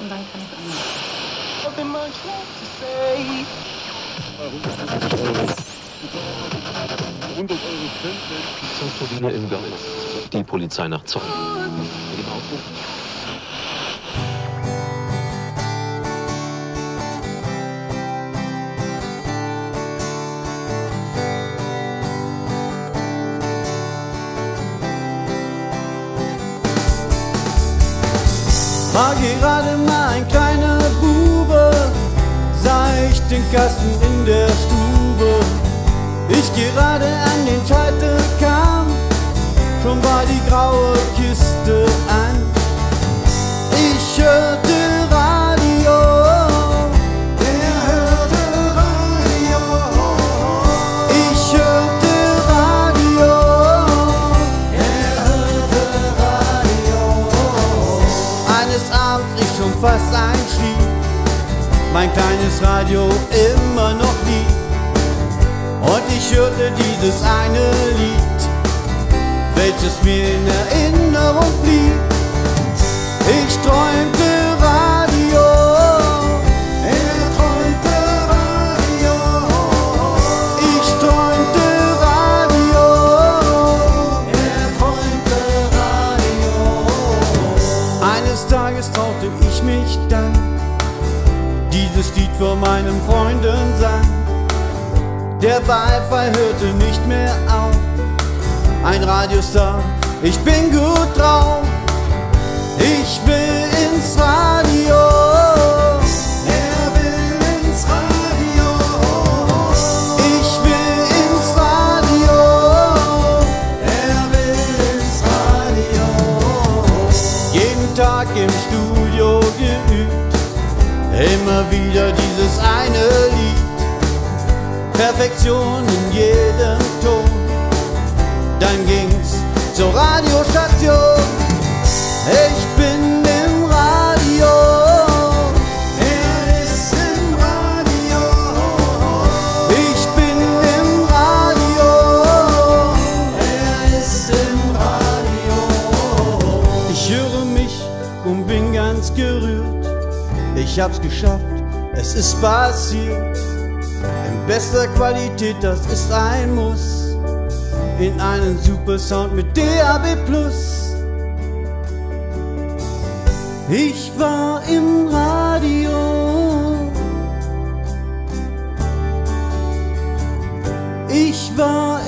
und dann kann ich im Garten. Die Polizei nach Zoll. War gerade mal ein kleiner Bube, sah ich den Kasten in der Stube. Ich gerade an den Schalter kam, schon war die graue Kiste fast einschlief, mein kleines Radio immer noch lief. Und ich hörte dieses eine Lied, welches mir in Erinnerung blieb. Ich träumte Tages traute ich mich dann, dieses Lied vor meinen Freunden sang. Der Beifall hörte nicht mehr auf. Ein Radiostar, ich bin gut drauf. Tag im Studio geübt. Immer wieder dieses eine Lied. Perfektion in jedem Ton. Dann ging's Ich hab's geschafft, es ist passiert. In bester Qualität, das ist ein Muss. In einen super Sound mit DAB+. Ich war im Radio. Ich war im.